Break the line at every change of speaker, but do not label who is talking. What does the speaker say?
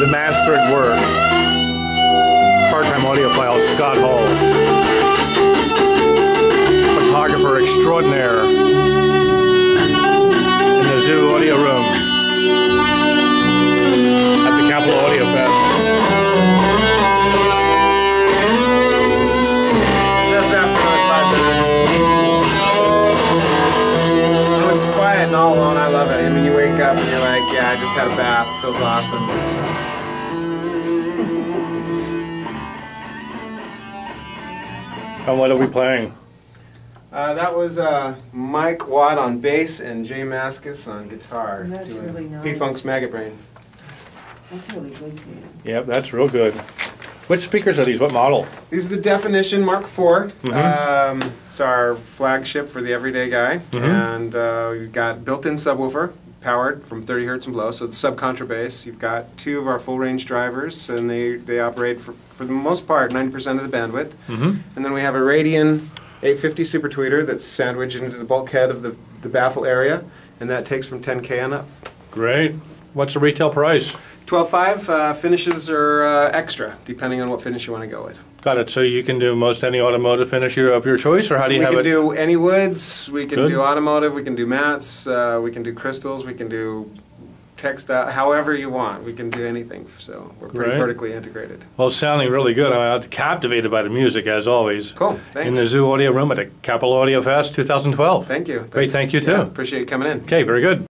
the master at
work. And all alone, I love it. I mean, you wake up and you're like, yeah, I just had a bath. It feels awesome.
And what are we playing?
Uh, that was uh, Mike Watt on bass and J Mascis on guitar.
That's
doing
really nice.
P-Funk's Maggot Brain.
That's really good, man.
Yep, that's real good. Which speakers are these? What model?
These are the Definition Mark IV.
Mhm.
Um, it's our flagship for the everyday guy.
Mhm.
And uh, we've got built-in subwoofer, powered from 30 hertz and below, so it's sub-contrabass. You've got two of our full-range drivers, and they, they operate, for, for the most part, 90% of the bandwidth.
Mm-hmm.
And then we have a Radian 850 Super Tweeter that's sandwiched into the bulkhead of the, the baffle area, and that takes from 10K and up.
Great. What's the retail price?
12.5 uh, finishes are uh, extra, depending on what finish you want to go with.
Got it. So you can do most any automotive finish of your choice, or how do you
we
have it?
We can do any woods, we can
Good.
do automotive, we can do mats, uh, we can do crystals, we can do textile, however you want. We can do anything, so we're pretty
Great.
vertically integrated.
well, sounding really good. I'm captivated by the music as always.
Cool, thanks.
In the Zu Audio Room at the Capital Audio Fest 2012.
Thank you.
Great,
Thanks.
thank you, too.
Yeah, appreciate you coming in.
Okay, very good.